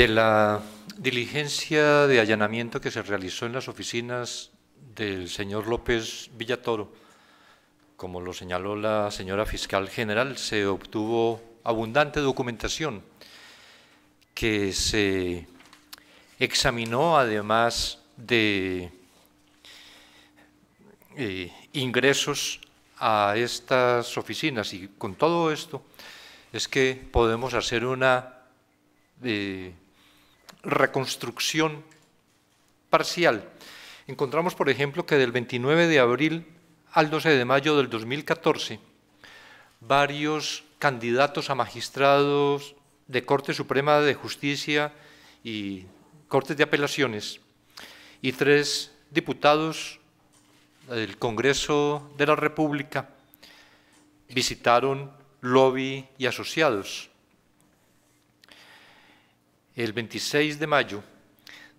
De la diligencia de allanamiento que se realizó en las oficinas del señor López Villatoro, como lo señaló la señora fiscal general, se obtuvo abundante documentación que se examinó además de eh, ingresos a estas oficinas. Y con todo esto es que podemos hacer una eh, reconstrucción parcial. Encontramos, por ejemplo, que del 29 de abril al 12 de mayo del 2014, varios candidatos a magistrados de Corte Suprema de Justicia y Cortes de Apelaciones y tres diputados del Congreso de la República visitaron lobby y asociados el 26 de mayo,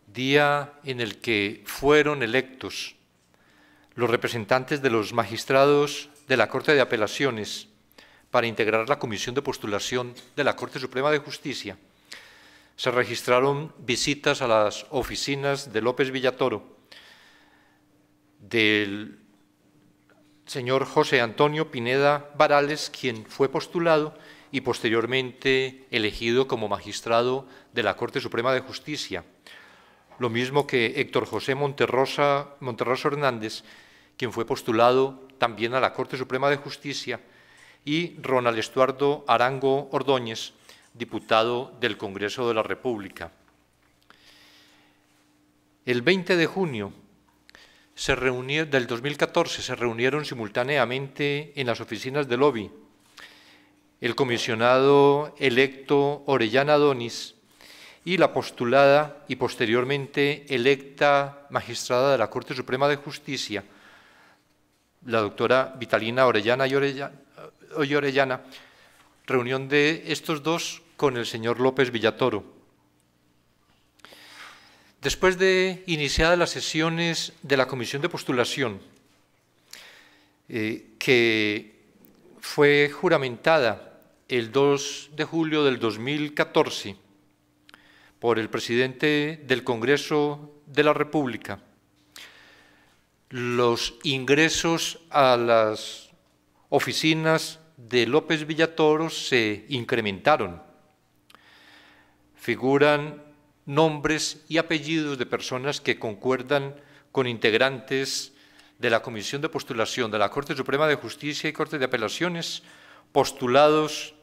día en el que fueron electos los representantes de los magistrados de la Corte de Apelaciones para integrar la comisión de postulación de la Corte Suprema de Justicia, se registraron visitas a las oficinas de López Villatoro, del señor José Antonio Pineda Varales, quien fue postulado y posteriormente elegido como magistrado de la Corte Suprema de Justicia. Lo mismo que Héctor José Monterrosa, Monterroso Hernández, quien fue postulado también a la Corte Suprema de Justicia, y Ronald Estuardo Arango Ordóñez, diputado del Congreso de la República. El 20 de junio se del 2014 se reunieron simultáneamente en las oficinas del lobby el comisionado electo Orellana Donis y la postulada y posteriormente electa magistrada de la Corte Suprema de Justicia, la doctora Vitalina Orellana y Orellana, reunión de estos dos con el señor López Villatoro. Después de iniciadas las sesiones de la Comisión de Postulación, eh, que fue juramentada el 2 de julio del 2014 por el presidente del Congreso de la República, los ingresos a las oficinas de López Villatoro se incrementaron. Figuran nombres y apellidos de personas que concuerdan con integrantes de la Comisión de Postulación de la Corte Suprema de Justicia y Corte de Apelaciones, postulados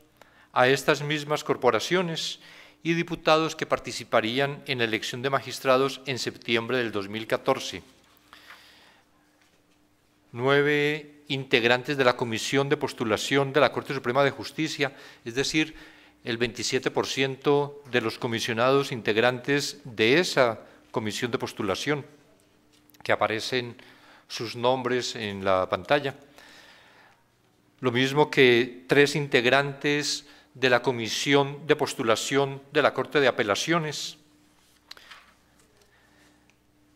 a estas mismas corporaciones y diputados que participarían en la elección de magistrados en septiembre del 2014. Nueve integrantes de la Comisión de Postulación de la Corte Suprema de Justicia, es decir, el 27% de los comisionados integrantes de esa comisión de postulación, que aparecen sus nombres en la pantalla. Lo mismo que tres integrantes de la Comisión de Postulación de la Corte de Apelaciones,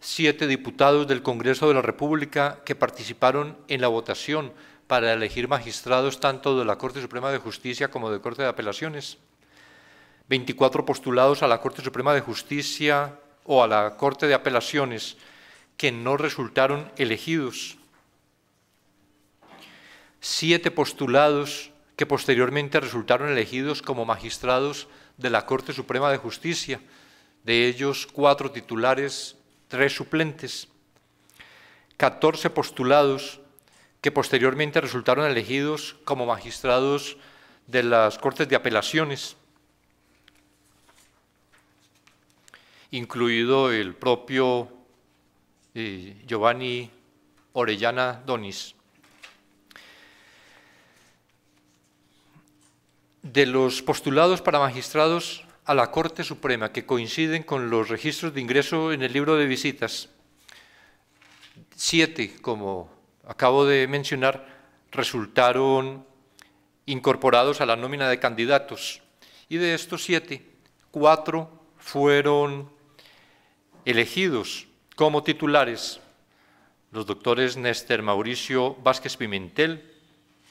siete diputados del Congreso de la República que participaron en la votación para elegir magistrados tanto de la Corte Suprema de Justicia como de Corte de Apelaciones, 24 postulados a la Corte Suprema de Justicia o a la Corte de Apelaciones que no resultaron elegidos, siete postulados que posteriormente resultaron elegidos como magistrados de la Corte Suprema de Justicia, de ellos cuatro titulares, tres suplentes, catorce postulados que posteriormente resultaron elegidos como magistrados de las Cortes de Apelaciones, incluido el propio eh, Giovanni Orellana Donis. De los postulados para magistrados a la Corte Suprema que coinciden con los registros de ingreso en el libro de visitas. Siete, como acabo de mencionar, resultaron incorporados a la nómina de candidatos y de estos siete, cuatro fueron elegidos como titulares los doctores Néstor Mauricio Vázquez Pimentel,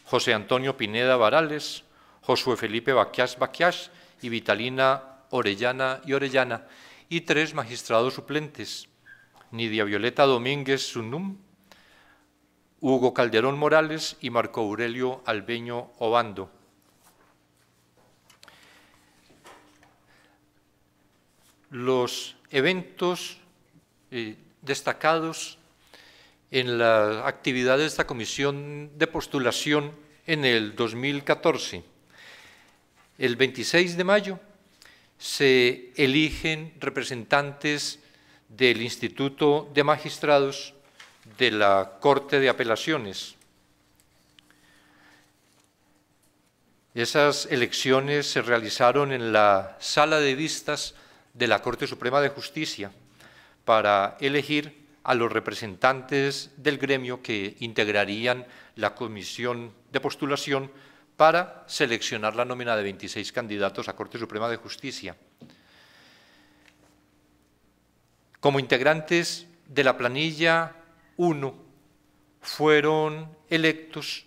José Antonio Pineda Varales, Josué Felipe Baquias Baquias y Vitalina Orellana y Orellana, y tres magistrados suplentes, Nidia Violeta Domínguez Sunum, Hugo Calderón Morales y Marco Aurelio Albeño Obando. Los eventos eh, destacados en las actividades de esta comisión de postulación en el 2014. El 26 de mayo se eligen representantes del Instituto de Magistrados de la Corte de Apelaciones. Esas elecciones se realizaron en la sala de vistas de la Corte Suprema de Justicia para elegir a los representantes del gremio que integrarían la comisión de postulación para seleccionar la nómina de 26 candidatos a Corte Suprema de Justicia. Como integrantes de la planilla 1 fueron electos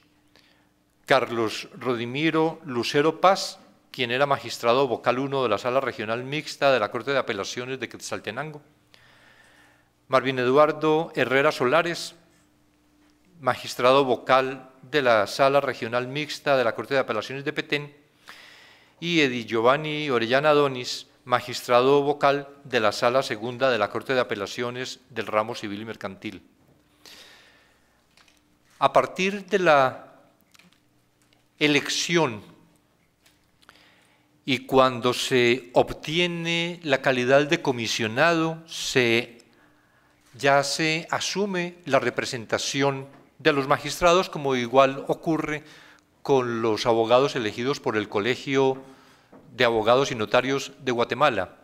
Carlos Rodimiro Lucero Paz, quien era magistrado vocal 1 de la Sala Regional Mixta de la Corte de Apelaciones de Quetzaltenango, Marvin Eduardo Herrera Solares, magistrado vocal de la Sala Regional Mixta de la Corte de Apelaciones de Petén, y Edi Giovanni Orellana Donis, magistrado vocal de la Sala Segunda de la Corte de Apelaciones del Ramo Civil y Mercantil. A partir de la elección y cuando se obtiene la calidad de comisionado, se ya se asume la representación de los magistrados, como igual ocurre con los abogados elegidos por el Colegio de Abogados y Notarios de Guatemala.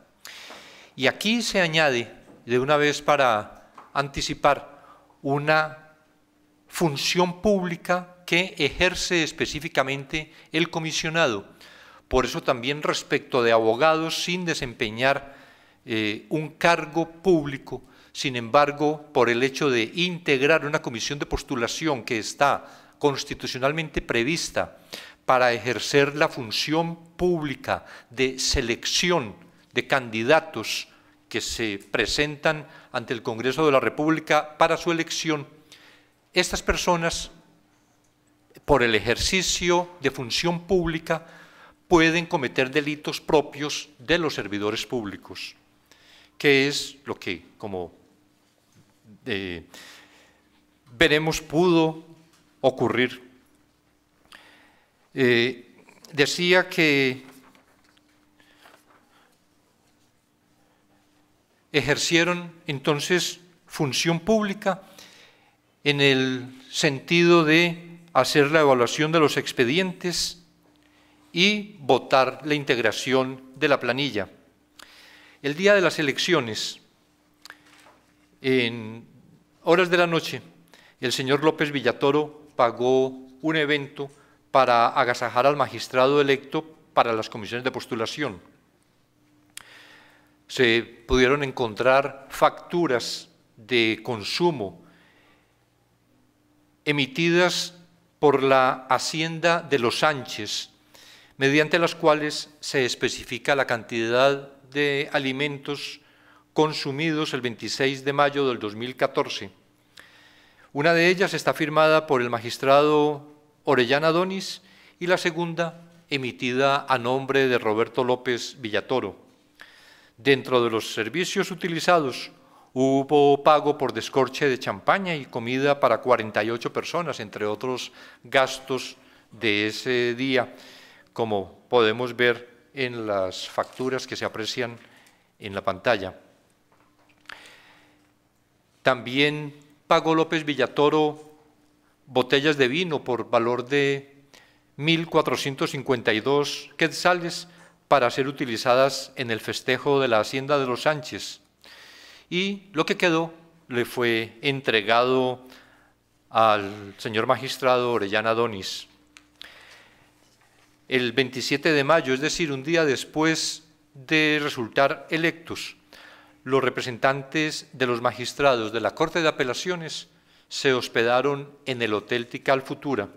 Y aquí se añade, de una vez para anticipar, una función pública que ejerce específicamente el comisionado. Por eso también respecto de abogados sin desempeñar eh, un cargo público, sin embargo, por el hecho de integrar una comisión de postulación que está constitucionalmente prevista para ejercer la función pública de selección de candidatos que se presentan ante el Congreso de la República para su elección, estas personas, por el ejercicio de función pública, pueden cometer delitos propios de los servidores públicos, que es lo que, como veremos, pudo ocurrir. Eh, decía que ejercieron entonces función pública en el sentido de hacer la evaluación de los expedientes y votar la integración de la planilla. El día de las elecciones, en horas de la noche, el señor López Villatoro pagó un evento para agasajar al magistrado electo para las comisiones de postulación. Se pudieron encontrar facturas de consumo emitidas por la Hacienda de los Sánchez, mediante las cuales se especifica la cantidad de alimentos consumidos el 26 de mayo del 2014. Una de ellas está firmada por el magistrado Orellana Donis y la segunda emitida a nombre de Roberto López Villatoro. Dentro de los servicios utilizados Hubo pago por descorche de champaña y comida para 48 personas, entre otros gastos de ese día, como podemos ver en las facturas que se aprecian en la pantalla. También pagó López Villatoro botellas de vino por valor de 1.452 quetzales para ser utilizadas en el festejo de la Hacienda de los Sánchez y lo que quedó le fue entregado al señor magistrado Orellana Donis. El 27 de mayo, es decir, un día después de resultar electos, los representantes de los magistrados de la Corte de Apelaciones se hospedaron en el Hotel Tical Futura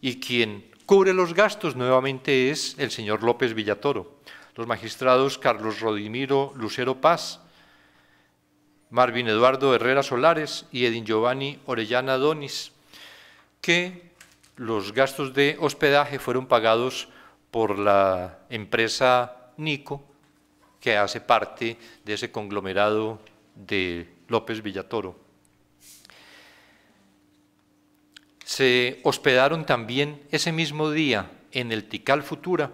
y quien cubre los gastos nuevamente es el señor López Villatoro. los magistrados Carlos Rodimiro Lucero Paz, Marvin Eduardo Herrera Solares y Edin Giovanni Orellana Donis, que los gastos de hospedaje fueron pagados por la empresa Nico, que hace parte de ese conglomerado de López Villatoro. Se hospedaron también ese mismo día en el Tical Futura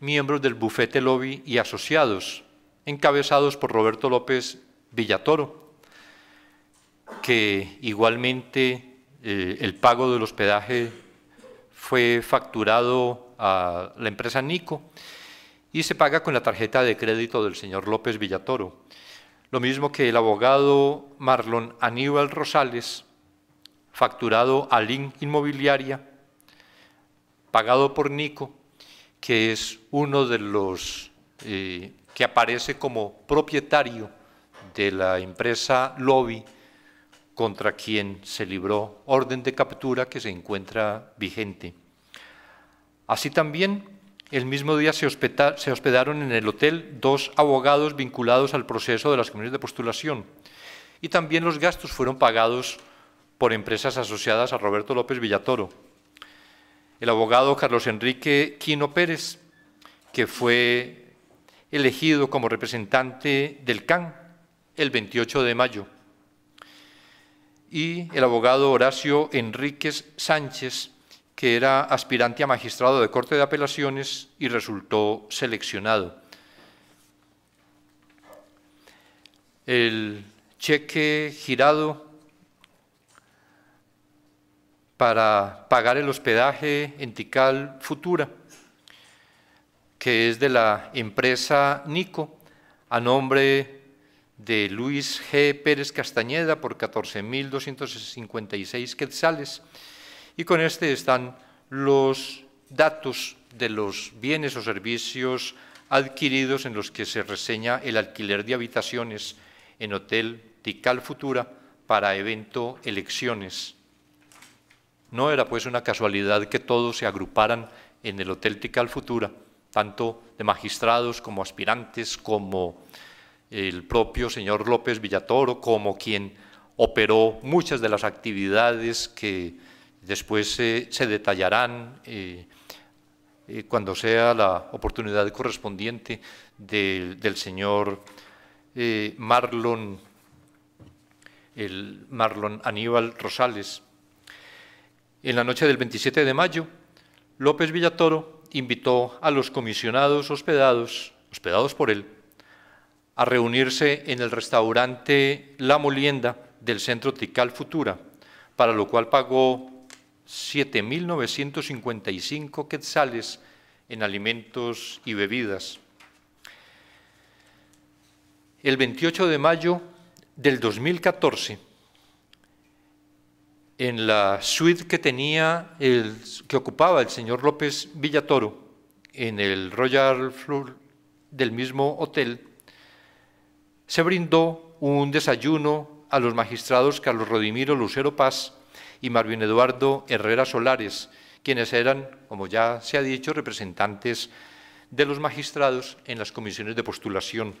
miembros del bufete lobby y asociados, encabezados por Roberto López Villatoro, que igualmente eh, el pago del hospedaje fue facturado a la empresa Nico y se paga con la tarjeta de crédito del señor López Villatoro. Lo mismo que el abogado Marlon Aníbal Rosales, facturado a Link Inmobiliaria, pagado por Nico, que es uno de los eh, que aparece como propietario de la empresa Lobby contra quien se libró orden de captura que se encuentra vigente. Así también, el mismo día se, hospedaron en el hotel dos abogados vinculados al proceso de las comisiones de postulación y también los gastos fueron pagados por empresas asociadas a Roberto López Villatoro. El abogado Carlos Enrique Quino Pérez, que fue elegido como representante del CAN el 28 de mayo y el abogado Horacio Enríquez Sánchez, que era aspirante a magistrado de Corte de Apelaciones y resultó seleccionado. El cheque girado para pagar el hospedaje en Tical Futura, que es de la empresa Nico, a nombre de Luis G. Pérez Castañeda por 14.256 quetzales. Y con este están los datos de los bienes o servicios adquiridos en los que se reseña el alquiler de habitaciones en Hotel Tical Futura para evento elecciones. No era pues una casualidad que todos se agruparan en el Hotel Tical Futura, tanto de magistrados como aspirantes, como el propio señor López Villatoro como quien operó muchas de las actividades que después se detallarán eh, eh, cuando sea la oportunidad correspondiente del señor eh, Marlon Aníbal Rosales. En la noche del 27 de mayo, López Villatoro invitó a los comisionados hospedados, hospedados por él, a reunirse en el restaurante La Molienda del Centro Tical Futura, para lo cual pagó 7.955 quetzales en alimentos y bebidas. El 28 de mayo del 2014, en la suite que tenía el, que ocupaba el señor López Villatoro en el Royal Fleur del mismo hotel, se brindó un desayuno a los magistrados Carlos Rodimiro Lucero Paz y Marvin Eduardo Herrera Solares, quienes eran, como ya se ha dicho, representantes de los magistrados en las comisiones de postulación.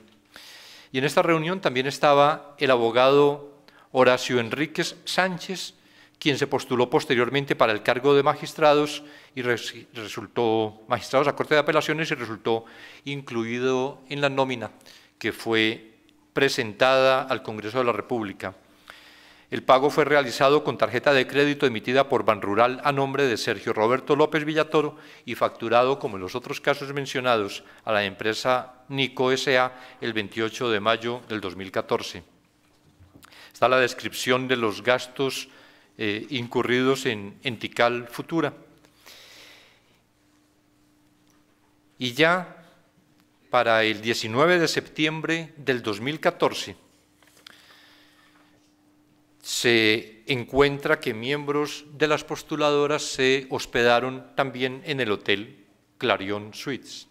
Y en esta reunión también estaba el abogado Horacio Enríquez Sánchez, quien se postuló posteriormente para el cargo de magistrados y resultó magistrados a Corte de Apelaciones y resultó incluido en la nómina que fue presentada al Congreso de la República. El pago fue realizado con tarjeta de crédito emitida por Banrural a nombre de Sergio Roberto López Villatoro y facturado, como en los otros casos mencionados, a la empresa Nico S.A. el 28 de mayo del 2014. Está la descripción de los gastos eh, incurridos en, en Tical Futura. Y ya para el 19 de septiembre del 2014 se encuentra que miembros de las postuladoras se hospedaron también en el hotel Clarion Suites.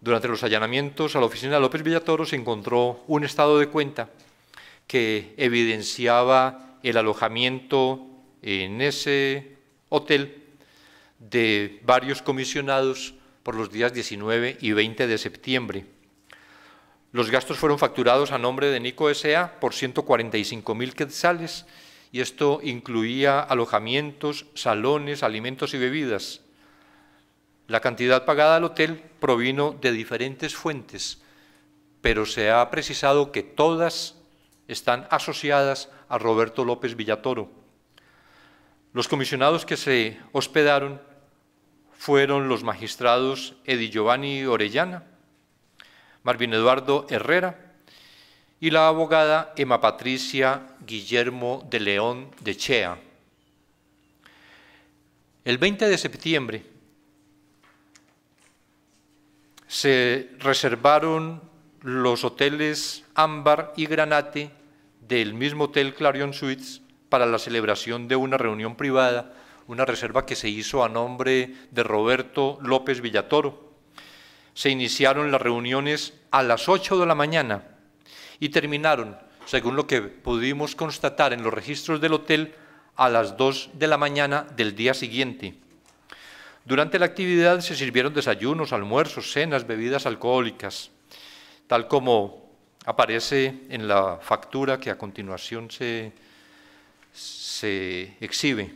Durante los allanamientos a la oficina de López Villatoro se encontró un estado de cuenta que evidenciaba el alojamiento en ese hotel de varios comisionados por los días 19 y 20 de septiembre. Los gastos fueron facturados a nombre de Nico S.A. por 145 mil quetzales y esto incluía alojamientos, salones, alimentos y bebidas. La cantidad pagada al hotel provino de diferentes fuentes, pero se ha precisado que todas están asociadas a Roberto López Villatoro. Los comisionados que se hospedaron fueron los magistrados Edi Giovanni Orellana, Marvin Eduardo Herrera y la abogada Emma Patricia Guillermo de León de Chea. El 20 de septiembre se reservaron los hoteles Ámbar y Granate del mismo hotel Clarion Suites para la celebración de una reunión privada, una reserva que se hizo a nombre de Roberto López Villatoro. Se iniciaron las reuniones a las 8 de la mañana y terminaron, según lo que pudimos constatar en los registros del hotel, a las 2 de la mañana del día siguiente. Durante la actividad se sirvieron desayunos, almuerzos, cenas, bebidas alcohólicas tal como aparece en la factura que a continuación se, se exhibe.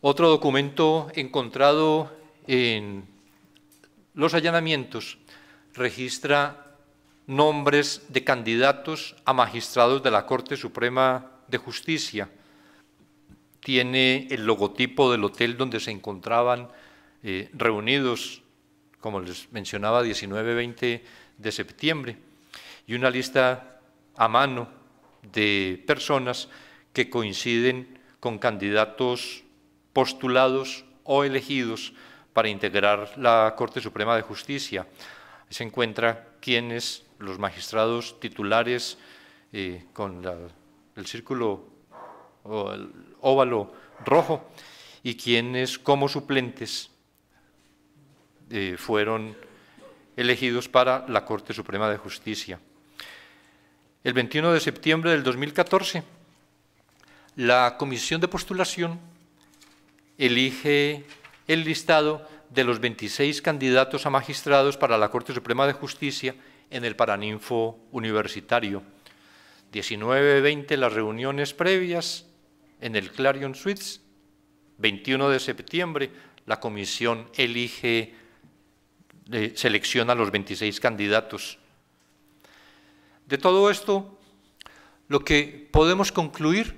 Otro documento encontrado en los allanamientos registra nombres de candidatos a magistrados de la Corte Suprema de Justicia. Tiene el logotipo del hotel donde se encontraban eh, reunidos como les mencionaba, 19-20 de septiembre, y una lista a mano de personas que coinciden con candidatos postulados o elegidos para integrar la Corte Suprema de Justicia. se encuentra quienes, los magistrados titulares eh, con el círculo o el óvalo rojo y quienes como suplentes eh, fueron elegidos para la Corte Suprema de Justicia. El 21 de septiembre del 2014, la Comisión de Postulación elige el listado de los 26 candidatos a magistrados para la Corte Suprema de Justicia en el Paraninfo Universitario. 19-20 las reuniones previas en el Clarion Suites. 21 de septiembre la comisión elige selecciona los 26 candidatos. De todo esto, lo que podemos concluir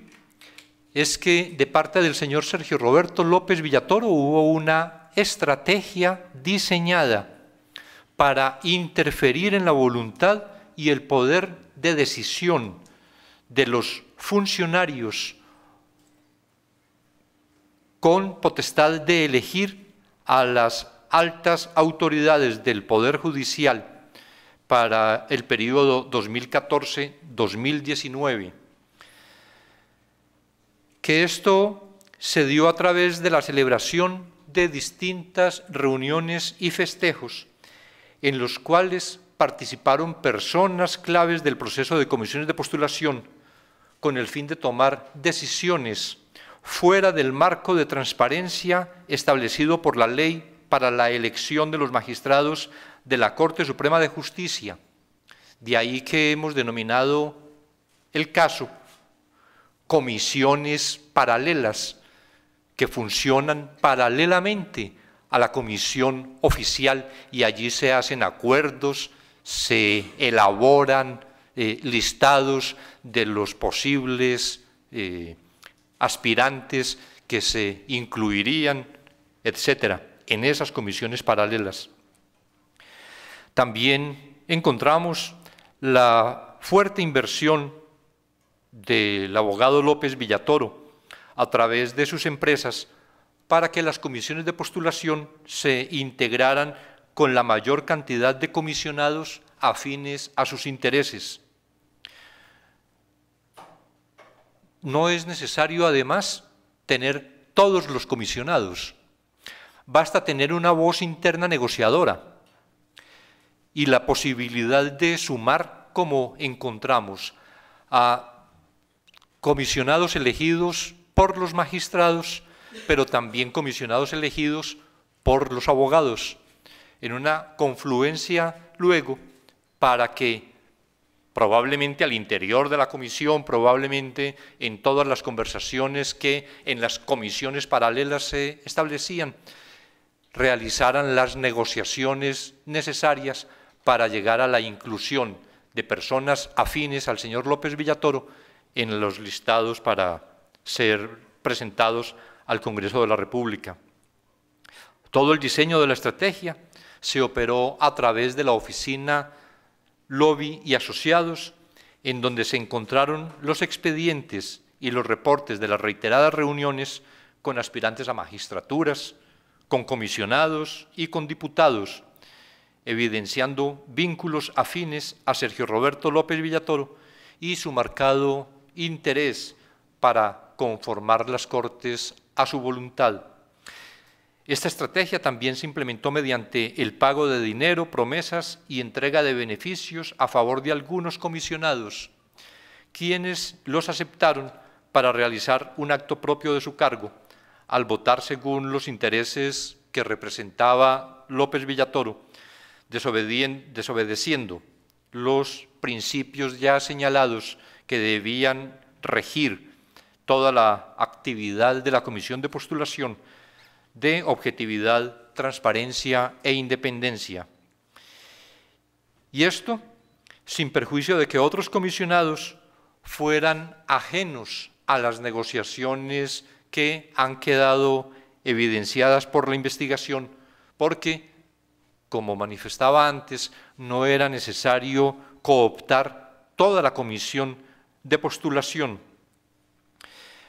es que de parte del señor Sergio Roberto López Villatoro hubo una estrategia diseñada para interferir en la voluntad y el poder de decisión de los funcionarios con potestad de elegir a las altas autoridades del Poder Judicial para el periodo 2014-2019, que esto se dio a través de la celebración de distintas reuniones y festejos en los cuales participaron personas claves del proceso de comisiones de postulación con el fin de tomar decisiones fuera del marco de transparencia establecido por la ley para la elección de los magistrados de la Corte Suprema de Justicia. De ahí que hemos denominado el caso comisiones paralelas que funcionan paralelamente a la comisión oficial y allí se hacen acuerdos, se elaboran eh, listados de los posibles eh, aspirantes que se incluirían, etcétera en esas comisiones paralelas. También encontramos la fuerte inversión del abogado López Villatoro a través de sus empresas para que las comisiones de postulación se integraran con la mayor cantidad de comisionados afines a sus intereses. No es necesario, además, tener todos los comisionados basta tener una voz interna negociadora y la posibilidad de sumar, como encontramos, a comisionados elegidos por los magistrados, pero también comisionados elegidos por los abogados, en una confluencia luego para que probablemente al interior de la comisión, probablemente en todas las conversaciones que en las comisiones paralelas se establecían, realizaran las negociaciones necesarias para llegar a la inclusión de personas afines al señor López Villatoro en los listados para ser presentados al Congreso de la República. Todo el diseño de la estrategia se operó a través de la oficina Lobby y Asociados, en donde se encontraron los expedientes y los reportes de las reiteradas reuniones con aspirantes a magistraturas, con comisionados y con diputados, evidenciando vínculos afines a Sergio Roberto López Villatoro y su marcado interés para conformar las Cortes a su voluntad. Esta estrategia también se implementó mediante el pago de dinero, promesas y entrega de beneficios a favor de algunos comisionados, quienes los aceptaron para realizar un acto propio de su cargo, al votar según los intereses que representaba López Villatoro, desobedeciendo los principios ya señalados que debían regir toda la actividad de la Comisión de Postulación de objetividad, transparencia e independencia. Y esto sin perjuicio de que otros comisionados fueran ajenos a las negociaciones que han quedado evidenciadas por la investigación, porque, como manifestaba antes, no era necesario cooptar toda la comisión de postulación.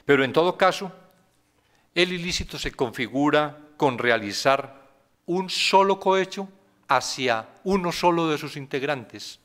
Pero en todo caso, el ilícito se configura con realizar un solo cohecho hacia uno solo de sus integrantes.